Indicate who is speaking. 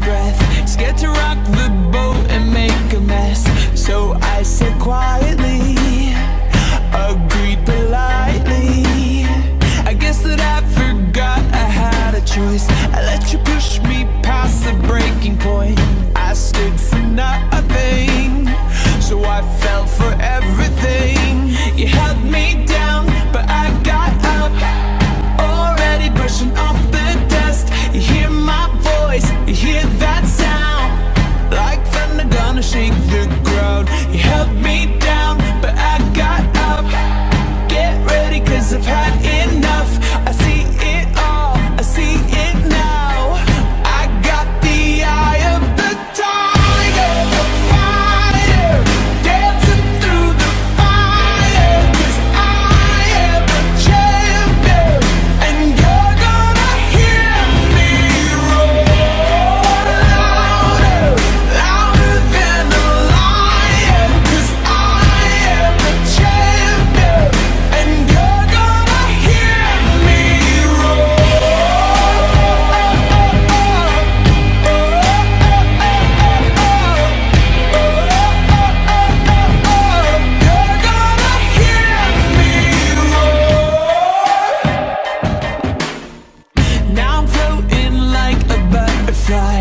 Speaker 1: breath. Scared to rock try.